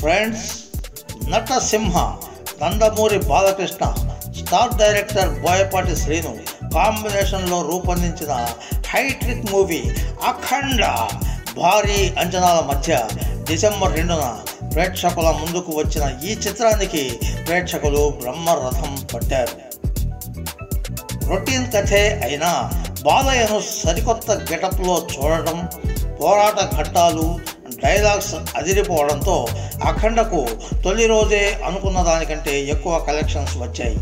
Friends Natasimha Nandamuri Balakrishna star director Boyapati Srinu కాంబినేషన్లో రూపొందించిన hat-trick movie అఖండ భారీ అంచనాల మధ్య డిసెంబర్ రెండున ప్రేక్షకుల ముందుకు వచ్చిన ఈ చిత్రానికి ప్రేక్షకులు బ్రహ్మరథం పట్టారు. రొటీన్ కథే అయినా బాలయ్యను సరికొత్త గెటప్లో చూడటం పోరాట ఘట్టాలు డైలాగ్స్ అదిరిపోవడంతో అఖండకు తొలి రోజే అనుకున్న దానికంటే ఎక్కువ కలెక్షన్స్ వచ్చాయి.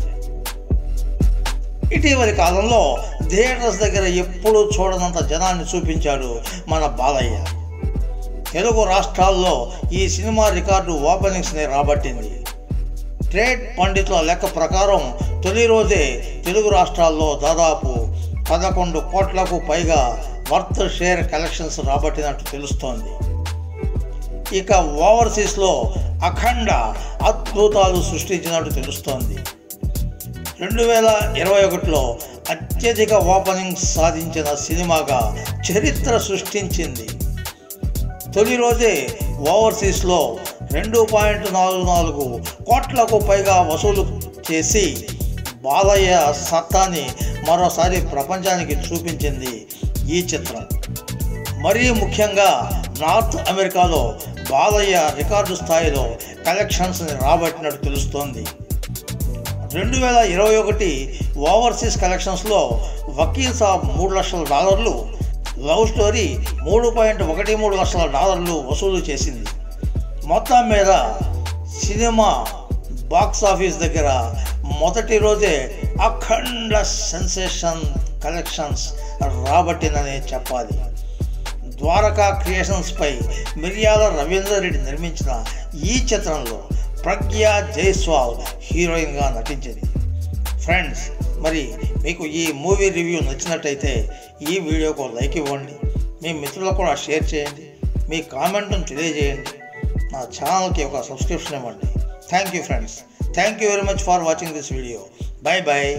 ఇటీవలి కాలంలో థియేటర్స్ దగ్గర ఎప్పుడూ చూడనంత జనాన్ని చూపించాడు మన బాలయ్య. తెలుగు రాష్ట్రాల్లో ఈ సినిమా రికార్డు ఓపెనింగ్స్ని రాబట్టింది. ట్రేడ్ పండితుల లెక్క ప్రకారం తొలి రోజే తెలుగు రాష్ట్రాల్లో దాదాపు పదకొండు కోట్లకు పైగా వర్త్ షేర్ కలెక్షన్స్ రాబట్టినట్టు తెలుస్తోంది. ఇక ఓవర్సీస్లో అఖండ అద్భుతాలు సృష్టించినట్టు తెలుస్తోంది. రెండు వేల ఇరవై ఒకటిలో అత్యధిక ఓపెనింగ్ సాధించిన సినిమాగా చరిత్ర సృష్టించింది. తొలి రోజే ఓవర్సీస్లో రెండు పాయింట్ నాలుగు నాలుగు కోట్లకు పైగా వసూలు చేసి బాలయ్య సత్తాని మరోసారి ప్రపంచానికి చూపించింది ఈ చిత్రం. మరీ ముఖ్యంగా నార్త్ అమెరికాలో బాలయ్య రికార్డు స్థాయిలో కలెక్షన్స్ని రాబట్టినట్టు తెలుస్తోంది. రెండు వేల ఇరవై ఒకటి ఓవర్సీస్ కలెక్షన్స్లో వకీల్ సాబ్ మూడు లక్షల డాలర్లు లవ్ స్టోరీ మూడు పాయింట్ ఒకటి మూడు లక్షల డాలర్లు వసూలు చేసింది. మొత్తం మీద సినిమా బాక్స్ ఆఫీస్ దగ్గర మొదటి రోజే అఖండ సెన్సేషన్ కలెక్షన్స్ రాబట్టిందనే చెప్పాలి. ద్వారకా క్రియేషన్స్పై మిర్యాల రవీందర్ రెడ్డి నిర్మించిన ఈ చిత్రంలో ప్రజ్ఞ జైస్వాల్ హీరోయిన్గా నటించింది. ఫ్రెండ్స్ మరి మీకు ఈ మూవీ రివ్యూ నచ్చినట్టయితే ఈ వీడియోకు లైక్ ఇవ్వండి. మీ మిత్రులకు కూడా షేర్ చేయండి. మీ కామెంట్ను తెలియజేయండి. నా ఛానల్కి ఒక సబ్స్క్రిప్షన్ ఇవ్వండి. Thank you friends. Thank you very much for watching this video. Bye bye